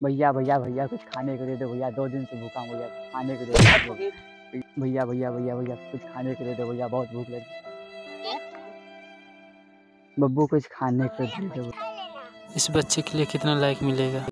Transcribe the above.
भैया भैया भैया कुछ खाने को दे दो भैया दो दिन से भूखा हूँ भैया खाने को दे दो भैया भैया भैया भैया कुछ खाने को दे दो भैया बहुत भूख लगी। बब्बू कुछ खाने को दे दो। इस बच्चे के लिए कितना लाइक मिलेगा?